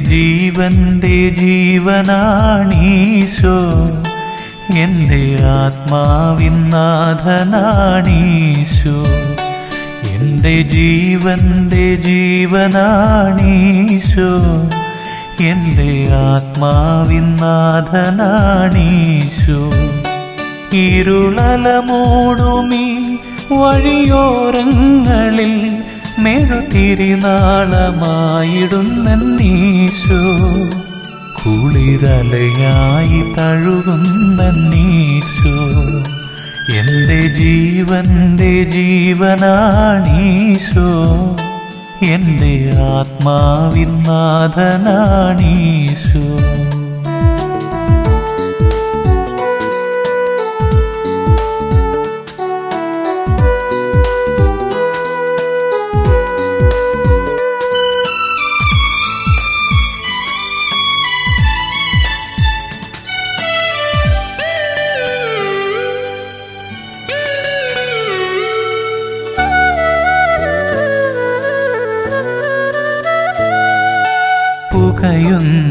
ജീവന്റെ ജീവനാണീശോ. എന്റെ ആത്മാവിനാഥനാണീശോ എന്റെ ജീവന്റെ ജീവനാണീശോ. എന്റെ ആത്മാവിനാഥനാണീശോ ഇരുളലമോടുമീ വഴിയോരങ്ങളിൽ മെഴുതിരിനാളമായിടുന്നീശോ കുളിരലയായി തഴുകുന്നീശോ എന്റെ ജീവന്റെ ജീവനാണീശോ. എന്റെ ആത്മാവിനാഥനാണീശോ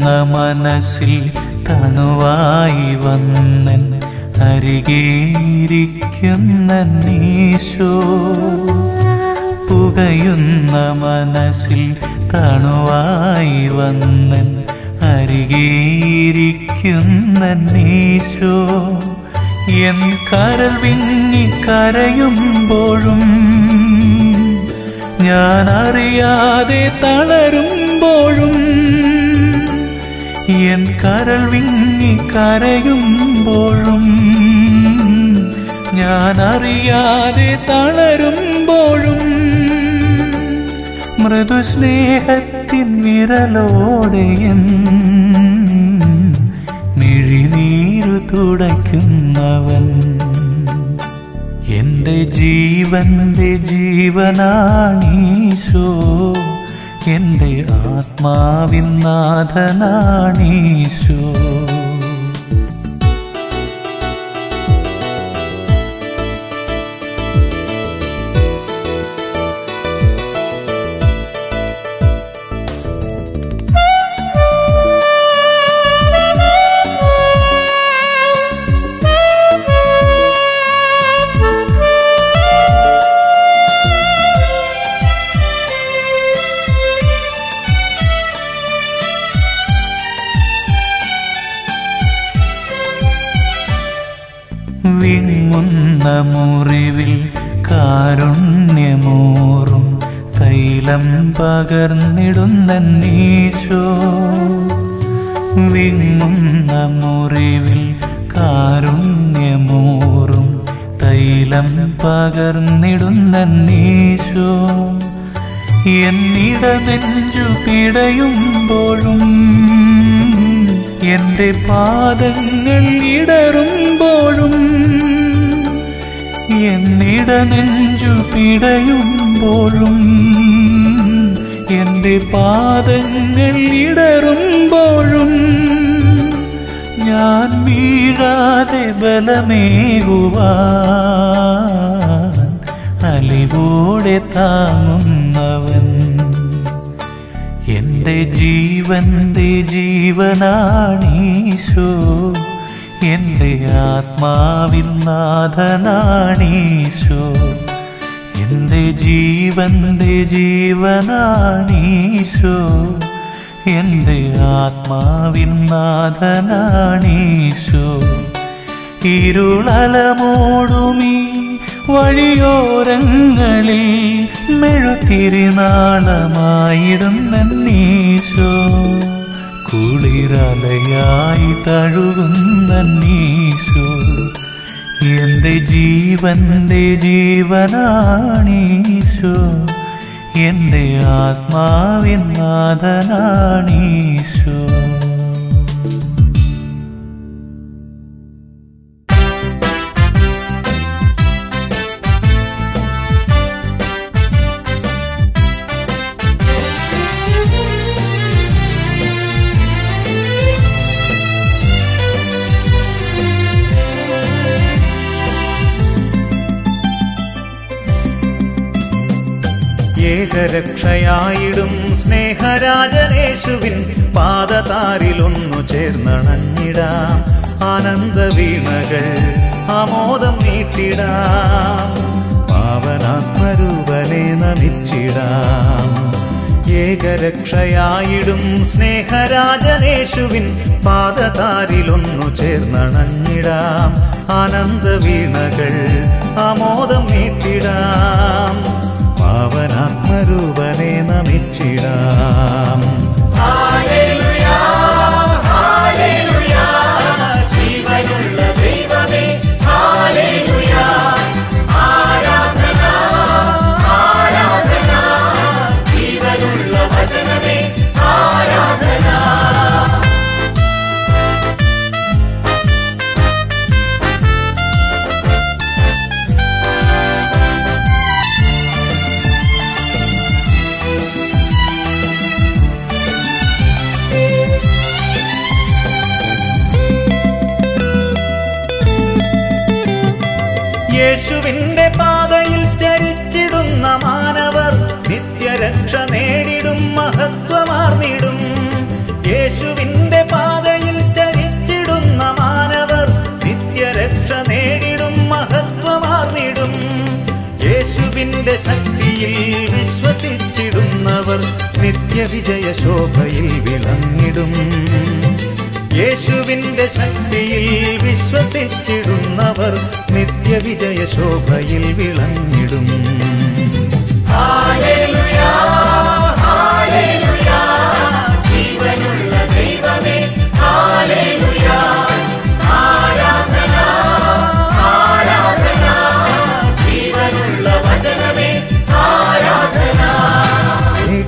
പുകയുന്ന മനസ്സിൽ തനുവായി വന്നൻ അരികേരിക്കുന്ന നീശോ. പുകയുന്ന മനസ്സിൽ തണുവായി വന്നൻ അരികേരിക്കുന്ന നീശോ. എൻ കരൽ വിങ്ങി കരയുമ്പോഴും ഞാൻ അറിയാതെ തളരുമ്പോഴും എൻ കരൾ വിങ്ങി കരയുമ്പോഴും ഞാൻ അറിയാതെ തളരുമ്പോഴും മൃദുസ്നേഹത്തിൻ വിരലോടെ എൻ മിഴിനീരു തുടയ്ക്കുന്നവൻ. എന്റെ ജീവന്റെ ജീവനാണീശോ. എന്റെ ആത്മാവിനാഥനാണീശോ വിങ്ങുന്ന പകർന്നിടുന്ന നീശോ വിങ്ങുന്ന മുറിവിൽ കാരുണ്യമോറും തൈലം പകർന്നിടുന്ന നീശോ എന്നിട നെഞ്ചു പിടയുമ്പോഴും എന്റെ പാദങ്ങൾ ഇടറുമ്പോഴും എന്നിടനെഞ്ചു പിടയുമ്പോഴും എന്റെ പാദങ്ങൾ ഇടറുമ്പോഴും ഞാൻ വീഴാതെ ബലമേകുവാൻ അലിവോടെ താങ്ങുന്നവൻ. എന്റെ ജീവന്റെ ജീവനാണീശോ. എന്റെ ആത്മാവിനാഥനാണീശോ എന്റെ ജീവന്റെ ജീവനാണീശോ. എന്റെ ആത്മാവിനാഥനാണീശോ ഇരുളലമോടുമീ വഴിയോരങ്ങളിൽ മെഴുതിരിനാളമായിടുന്നീശോ കുളിരലയായി തഴുകുന്നീശോ എന്റെ ജീവന്റെ ജീവനാണീശോ. എന്റെ ആത്മാവിനാഥനാണീശോ ഏകരക്ഷയായിടും സ്നേഹരാജനേശുവിൻ പാദതാരിലൊന്നു ചേർന്നണഞ്ഞിടാം. ആനന്ദ വീണകൾ ആമോദം നീട്ടിടാം. പാവനാത്മരൂപനെ നമിച്ചിടാം. ഏകരക്ഷയായിടും സ്നേഹരാജനേശുവിൻ പാദതാരിലൊന്നു ചേർന്നണഞ്ഞിടാം. ആനന്ദ വീണകൾ ആമോദം നീട്ടിടാം. പാവനാത്മരൂപനെ നമിച്ചിടാം. നിത്യവിജയ ശോഭയിൽ വിളങ്ങിടും. യേശുവിന്റെ ശക്തിയിൽ വിശ്വസിച്ചിടുന്നവർ നിത്യവിജയ ശോഭയിൽ വിളങ്ങിടും. ഹാലേലുയ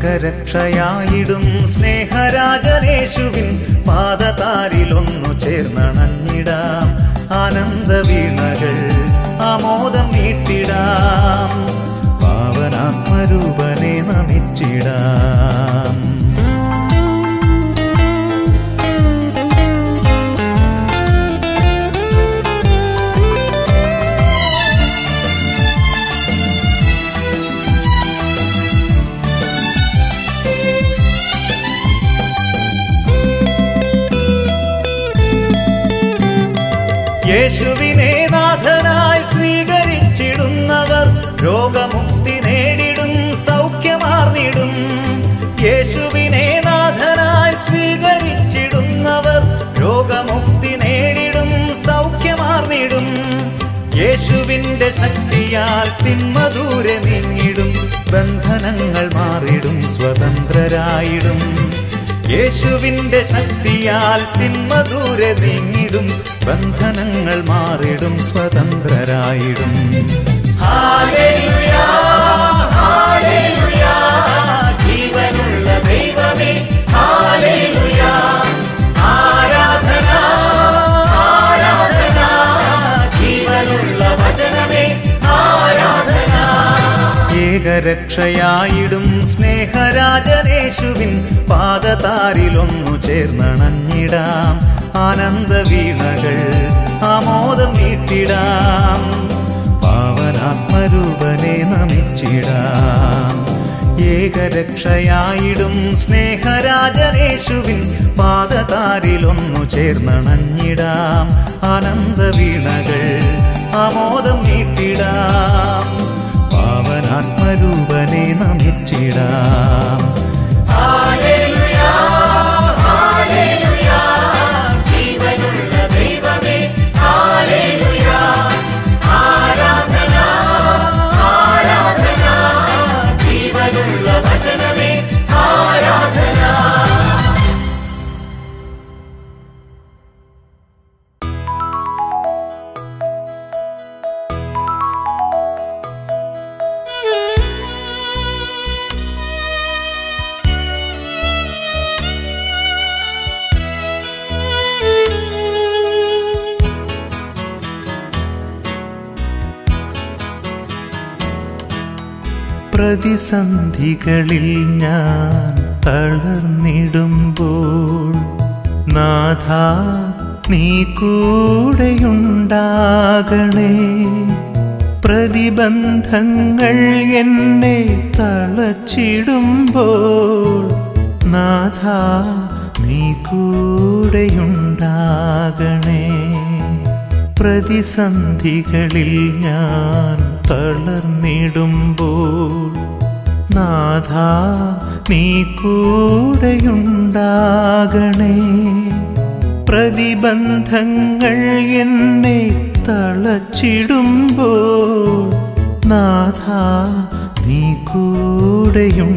ഏകരക്ഷയായിടും സ്നേഹരാജനേശുവിൻ പാദതാരിലൊന്നു ചേർന്നണഞ്ഞിടാം. ആനന്ദ വീണകൾ ശക്തിയാൽ തിന്മ ദൂരെ നീങ്ങിടും ബന്ധനങ്ങൾ മാറിടും സ്വതന്ത്രരായിടും. യേശുവിന്റെ ശക്തിയാൽ തിന്മ ദൂരെ നീങ്ങിടും ബന്ധനങ്ങൾ മാറിടും സ്വതന്ത്രരായിടും. ഹാലേലുയ. ഏകരക്ഷയായിടും സ്നേഹരാജനേശുവിൻ പാദതാരിലൊന്നു ചേർന്നണഞ്ഞിടാം. ആനന്ദ വീണകൾ ആമോദം നീട്ടിടാം. പാവനാത്മരൂപനെ നമിച്ചിടാം. ഏകരക്ഷയായിടും സ്നേഹരാജനേശുവിൻ പാദതാരിലൊന്നു ചേർന്നണഞ്ഞിടാം. ആനന്ദ വീണകൾ ആമോദം നീട്ടിടാം. പാവനാത്മരൂപനെ നമിച്ചിടാം പ്രതിസന്ധികളിൽ ഞാൻ തളർന്നിടുമ്പോൾ നാഥ നീ കൂടെയുണ്ടാകണേ. പ്രതിബന്ധങ്ങൾ എന്നെ തളച്ചിടുമ്പോൾ നാഥ നീ കൂടെയുണ്ടാകണേ. പ്രതിസന്ധികളിൽ ഞാൻ തളർന്നിടുമ്പോൾ നാഥ നീ കൂടെയുണ്ടാകണേ. പ്രതിബന്ധങ്ങൾ എന്നെ തളച്ചിടുമ്പോൾ നാഥ നീ കൂടെയുണ്ടാകണേ.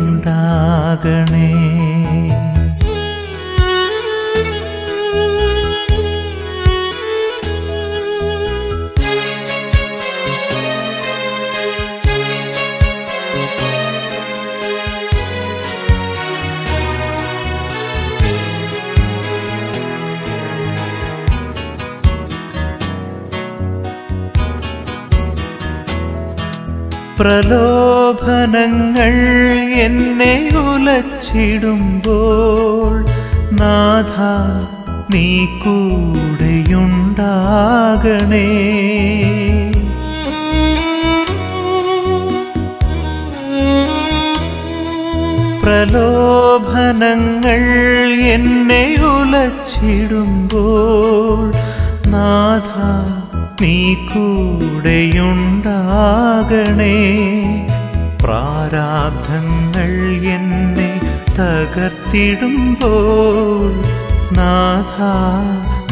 പ്രലോഭനങ്ങൾ എന്നെ ഉലച്ചിടുമ്പോൾ നാഥ നീ കൂടെയുണ്ടാകണേ. പ്രലോഭനങ്ങൾ എന്നെ ഉലച്ചിടുമ്പോൾ നാഥ നീ കൂടെയുണ്ടാകണേ പ്രാരാബ്ധങ്ങൾ എന്നെ തകർത്തിടുമ്പോൾ നാഥ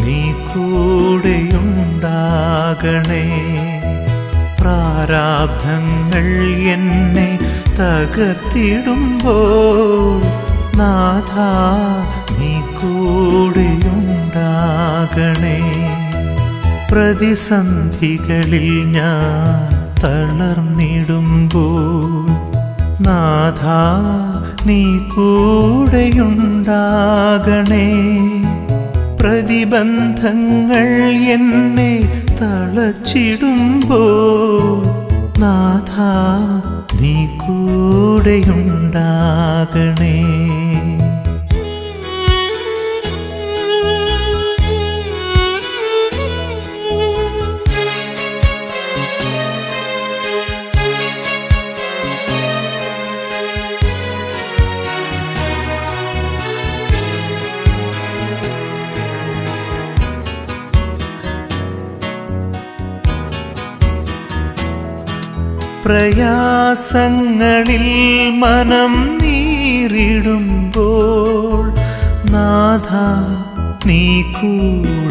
നീ കൂടെയുണ്ടാകണേ പ്രാരാബ്ധങ്ങൾ എന്നെ തകർത്തിടുമ്പോൾ നാഥ നീ കൂടെയുണ്ടാകണേ പ്രതിസന്ധികളിൽ ഞാൻ തളർന്നിടുമ്പോൾ നാഥ നീ കൂടെയുണ്ടാകണേ. പ്രതിബന്ധങ്ങൾ എന്നെ തളച്ചിടുമ്പോൾ നാഥ നീ കൂടെയുണ്ടാകണേ. പ്രയാസങ്ങളിൽ മനം നീറിടുമ്പോൾ നാഥ നീ കൂടെയുണ്ടാകണേ.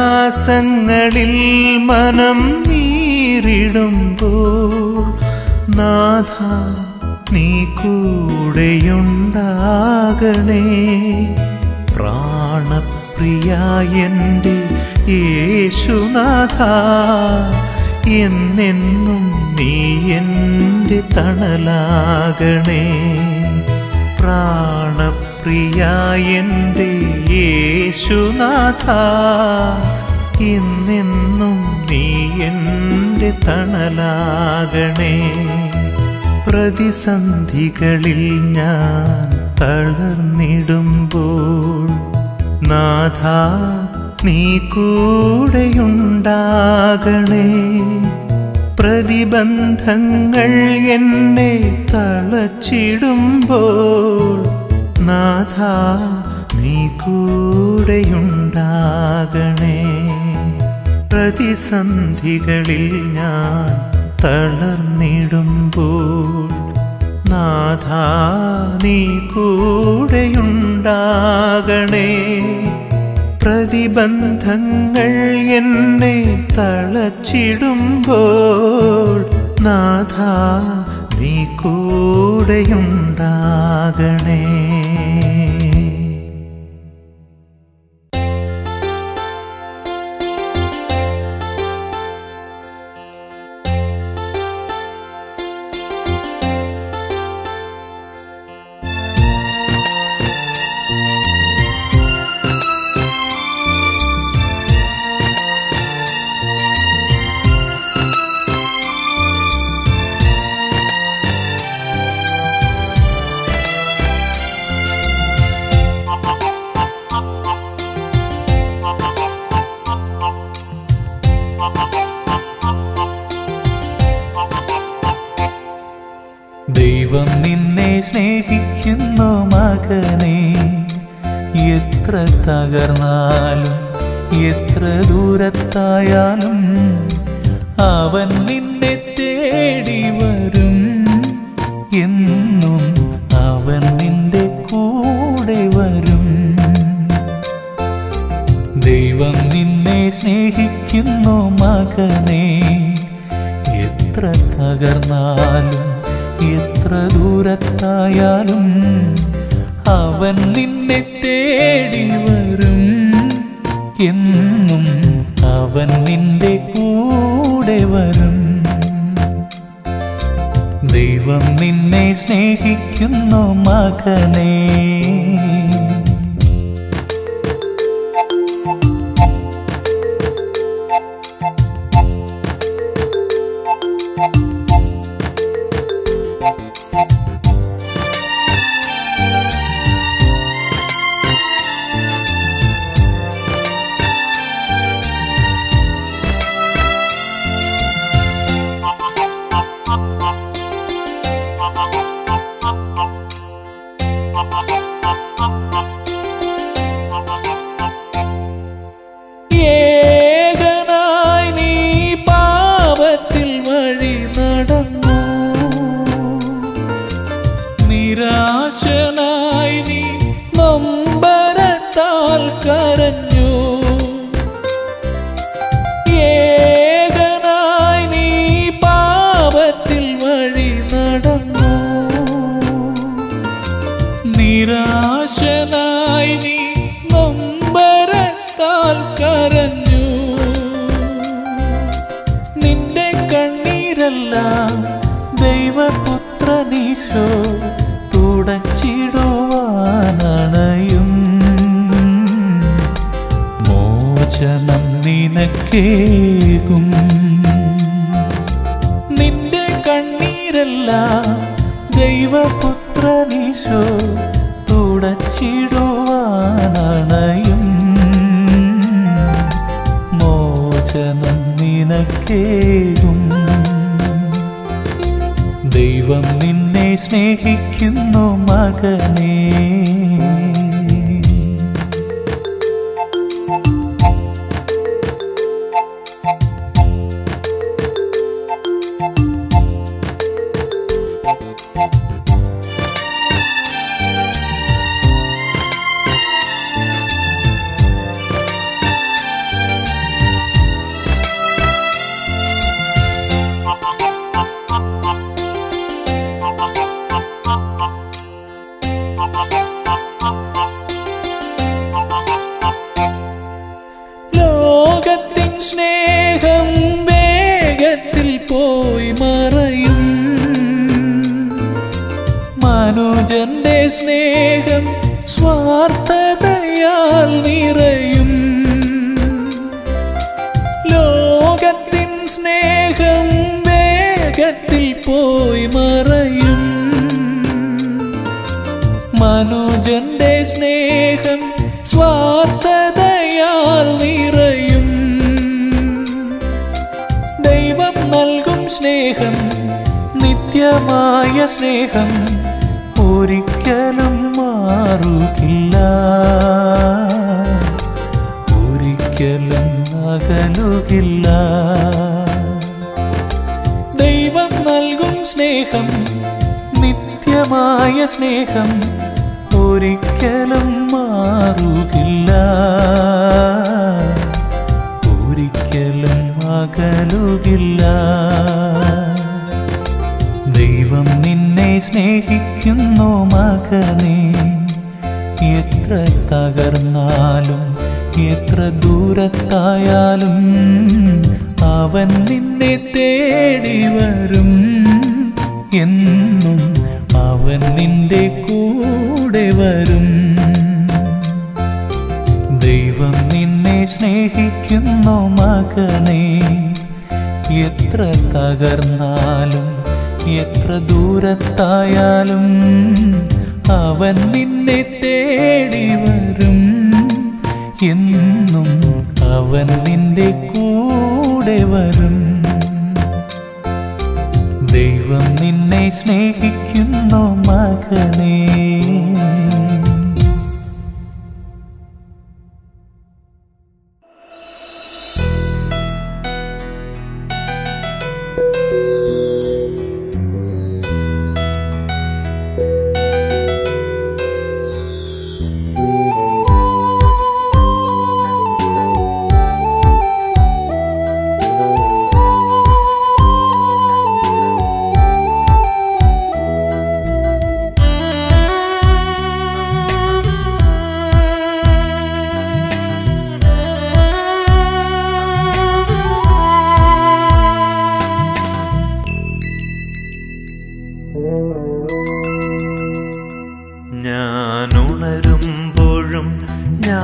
പ്രയാസങ്ങളിൽ മനം നീറിടുമ്പോൾ നാഥ കൂടെയുണ്ടാകണേ. പ്രാണപ്രിയ എന്റെ യേശുനാഥ എന്നെന്നും നീ എന്റെ തണലാകണേ. പ്രാണപ്രിയ എന്റെ യേശുനാഥ എന്നെന്നും നീ എന്റെ തണലാകണേ. പ്രതിസന്ധികളിൽ ഞാൻ തളർന്നിടുമ്പോൾ നാഥ നീ കൂടെയുണ്ടാകണേ. പ്രതിബന്ധങ്ങൾ എന്നെ തളച്ചിടുമ്പോൾ നാഥ നീ കൂടെയുണ്ടാകണേ. പ്രതിസന്ധികളിൽ ഞാൻ തളർന്നിടുമ്പോൾ നാഥ നീ കൂടെയുണ്ടാകണേ. പ്രതിബന്ധങ്ങൾ എന്നെ തളച്ചിടുമ്പോൾ നാഥ നീ കൂടെയുണ്ടാകണേ. ദൈവം നിന്നെ സ്നേഹിക്കുന്നു മകനെ. എത്ര തകർന്നാലും എത്ര ദൂരത്തായാലും അവൻ നിന്നെ തേടി വരും. എന്നും അവൻ നിന്റെ കൂടെ വരും. ദൈവം നിന്നെ സ്നേഹിക്കുന്നു മകനെ. എത്ര തകർന്നാലും എത്ര ദൂരത്തായാലും അവൻ നിന്നെ തേടി വരും. എന്നും അവൻ നിന്റെ കൂടെ വരും. ദൈവം നിന്നെ സ്നേഹിക്കുന്നു മകനേ. കണ്ണീരെല്ലാം ദൈവപുത്രനീശോ തുടച്ചിടുവാനണയും. മോചനം നിനക്കേകും. നിന്റെ കണ്ണീരല്ല ദൈവപുത്രനീശോ തുടച്ചിടുവാനണയും. നിനക്കേകും. ദൈവം നിന്നെ സ്നേഹിക്കുന്നു മകനേ. അകലുകില്ല ദൈവം നൽകും സ്നേഹം നിത്യമായ സ്നേഹം ഒരിക്കലും മാറുകില്ല. ഒരിക്കലും അകലുകില്ല ദൈവം നിന്നെ സ്നേഹിക്കുന്നു മകനെ. എത്ര തകർന്നാലും എത്ര ദൂരത്തായാലും അവൻ നിന്നെ തേടി വരും. എന്നും അവൻ നിന്റെ കൂടെ വരും. ദൈവം നിന്നെ സ്നേഹിക്കുന്നു മകനെ. എത്ര തകർന്നാലും എത്ര ദൂരത്തായാലും അവൻ നിന്നെ തേടി വരും. എന്നും അവൻ നിന്റെ കൂടെ വരും. ദൈവം നിന്നെ സ്നേഹിക്കുന്നു മകനേ.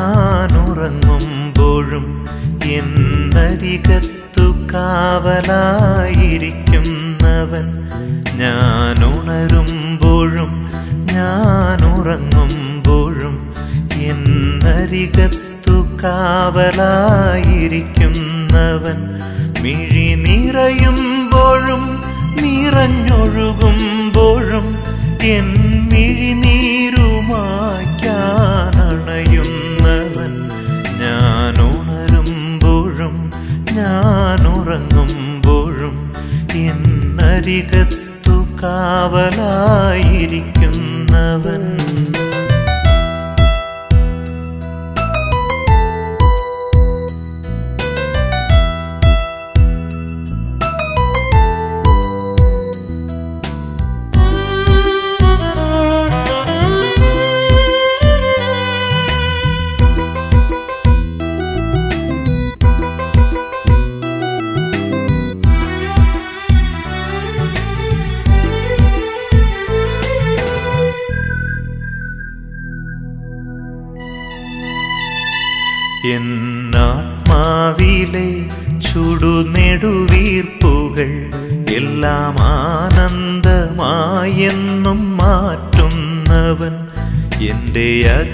ഞാൻ ഉറങ്ങുമ്പോഴും എന്നരികത്തു കാവലായിരിക്കുന്നവൻ. ഞാനുണരുമ്പോഴും ഞാനുറങ്ങുമ്പോഴും എന്നരികത്തു കാവലായിരിക്കുന്നവൻ. മിഴി നിറയുമ്പോഴും നിറഞ്ഞൊഴുകുമ്പോഴും എൻ മിഴിനീരുമായ്ക്കാനണയുന്നവൻ ഞാൻ ഉറങ്ങുമ്പോഴും എന്നരികത്തു കാവലായിരിക്കുന്നവൻ.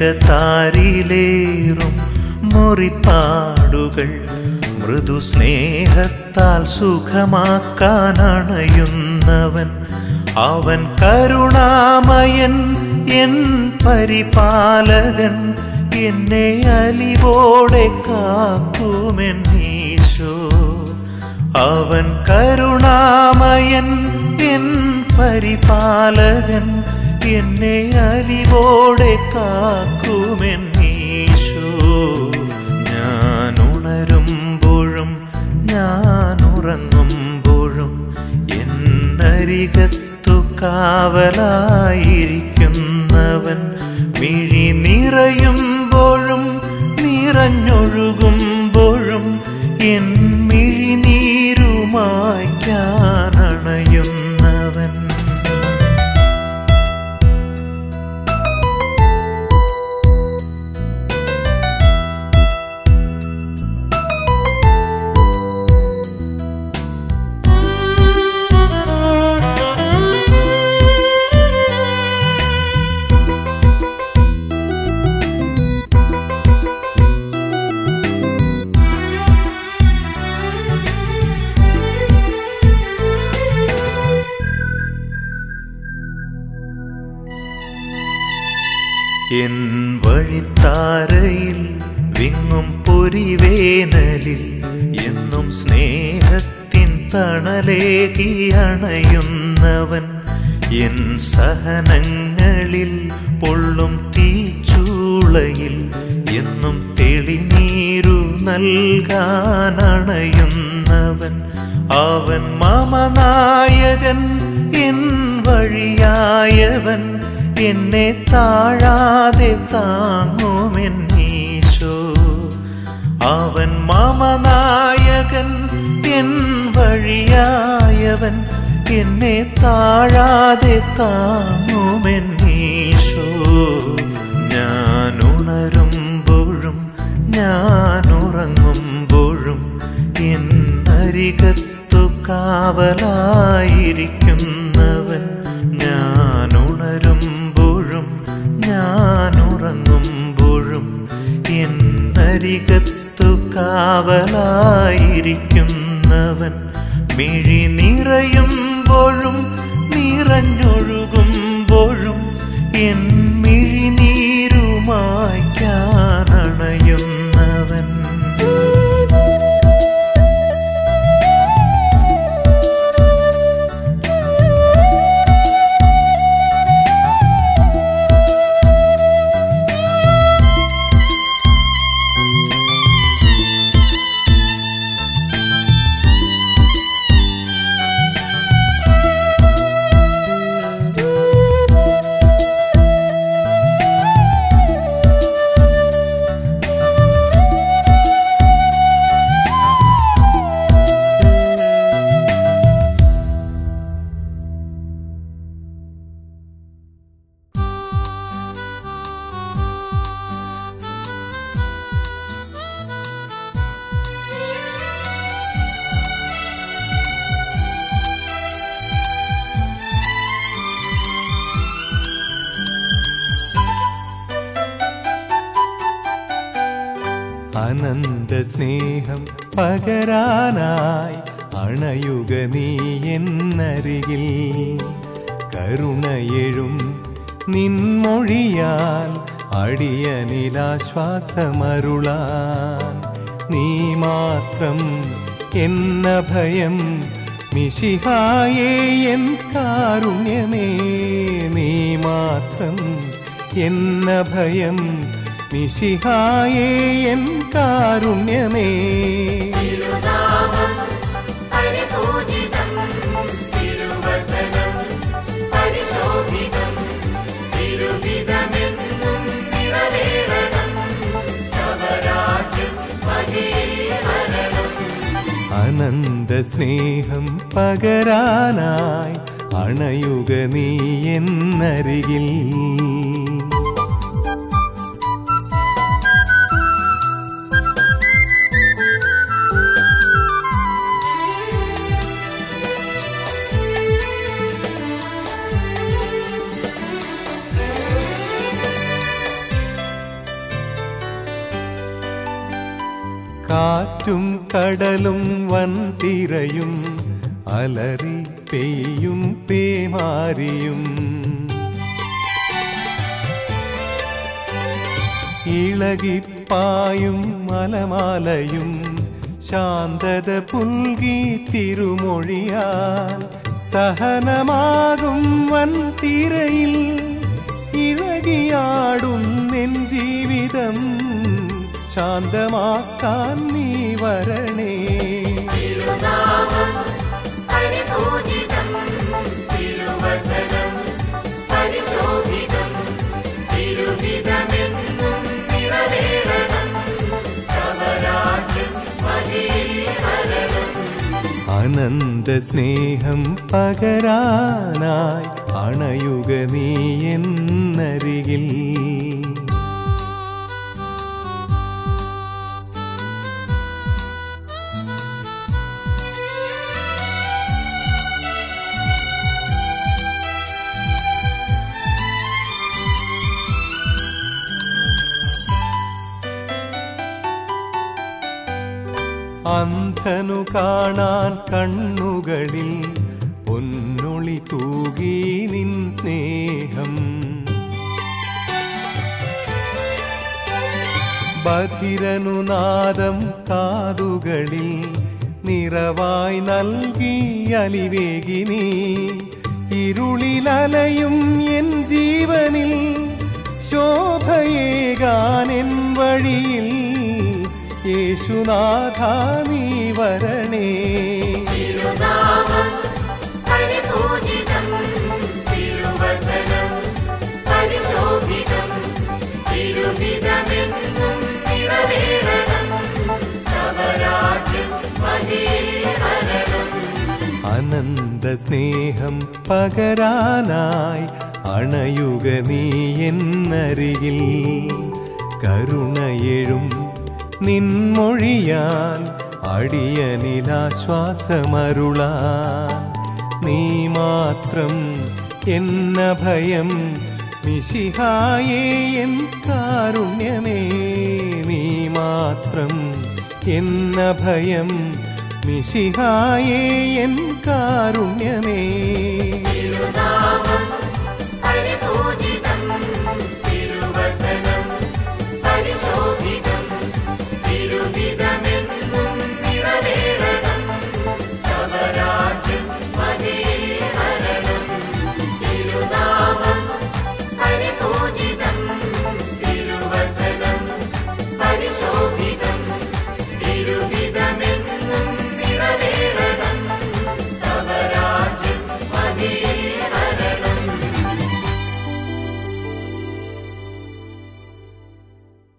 അകത്താരിലേറും മുറിപ്പാടുകൾ മൃദു സ്നേഹത്താൽ സുഖമാക്കാനണയുന്നവൻ. അവൻ കരുണാമയൻ എൻ പരിപാലകൻ എന്നെ അലിവോടെ കാക്കുമെന്നീശോ അവൻ കരുണാമയൻ എൻ പരിപാലകൻ എന്നെ അലിവോടെ കാക്കുമെന്നീശോ ഞാൻ ഉണരുമ്പോഴും ഞാൻ ഉറങ്ങുമ്പോഴും എന്നരികത്തു കാവലായിരിക്കുന്നവൻ മിഴി നിറയുമ്പോഴും നിറഞ്ഞൊഴുകുമ്പോഴും എൻ എൻ വഴിത്താരയിൽ വിങ്ങും പൊരിവേനലിൽ എന്നും സ്നേഹത്തിൻ തണലേകി അണയുന്നവൻ എൻ സഹനങ്ങളിൽ പൊള്ളും തീച്ചൂളയിൽ എന്നും തെളിനീരു നൽകാനണയുന്നവൻ അവൻ മമനായകൻ എൻ വഴിയായവൻ എന്നെ താഴാതെ താങ്ങുമെന്നീശോ അവൻ മമനായകൻ എൻ വഴിയായവൻ എന്നെ താഴാതെ താങ്ങുമെന്നീശോ ഞാൻ ഉണരുമ്പോഴും ഞാൻ ഉറങ്ങുമ്പോഴും എന്നരികത്തു കാവലായിരിക്കുന്നവൻ എന്നരികത്തു കാവലായിരിക്കുന്നവൻ മിഴി നിറയുമ്പോഴും പകരാനായി അണയുക നീ എന്നരികിൽ. കരുണയെഴും നിൻമൊഴിയാൽ അടിയനിലാശ്വാസമരുളാൻ. നീ മാത്രം എന്ന ഭയം മിശിഹായേ എൻ കാരുണ്യമേ. നീ മാത്രം എന്ന ഭയം നിശിഹായേ എൻ കാരുണ്യമേ. അനന്ത സ്നേഹം പകരാനായി അണയുക നീ എന്നരികിൽ. കടലും വൻതിരയും അലറി പെയ്യും പേമാരിയും. ഇളകിപ്പായും മലമാലയും ശാന്തത പുൽകി തിരുമൊഴിയാൽ സഹനമാകും വൻതിരയിൽ ഇളകിയാടുന്നെൻ ജീവിതം ശാന്തമാക്കാൻ നീ വരണേ. അനന്ത സ്നേഹം പകരാനായി അണയുക നീ എന്നരികിൽ. അന്ധനു കാണാൻ കണ്ണുകളിൽ പൊന്നൊളി തൂകി നിൻ സ്നേഹം. ബധിരനു നാദം കാതുകളിൽ നിറവായി നൽകി അലിവേഗിനി ഇരുളിലലയും എൻ ജീവനിൽ ശോഭയേകാൻ എൻ വഴിയിൽ യേശുനാഥ നീ വരണേ. അനന്ത സ്നേഹം പകരാനായി അണയുക നീ എന്നരികിൽ. കരുണയെഴും നിൻമൊഴിയാൽ അടിയനിലാശ്വാസമരുളാ നീ മാത്രം എന്ന ഭയം നിശിഹായേ എൻ കാരുണ്യമേ. നീ മാത്രം എന്ന ഭയം നിശിഹായേ എൻ കാരുണ്യമേ.